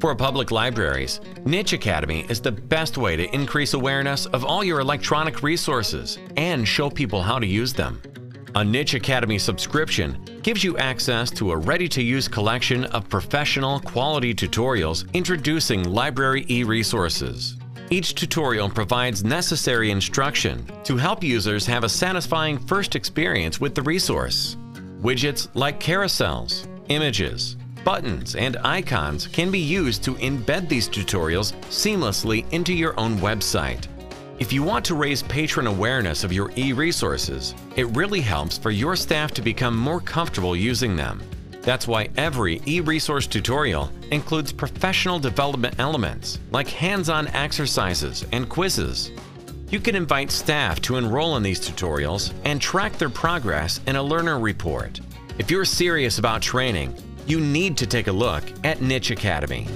For public libraries, Niche Academy is the best way to increase awareness of all your electronic resources and show people how to use them. A Niche Academy subscription gives you access to a ready-to-use collection of professional, quality tutorials introducing library e-resources. Each tutorial provides necessary instruction to help users have a satisfying first experience with the resource. Widgets like carousels, images, buttons, and icons can be used to embed these tutorials seamlessly into your own website. If you want to raise patron awareness of your e-resources, it really helps for your staff to become more comfortable using them. That's why every e-resource tutorial includes professional development elements like hands-on exercises and quizzes. You can invite staff to enroll in these tutorials and track their progress in a learner report. If you're serious about training, you need to take a look at Niche Academy.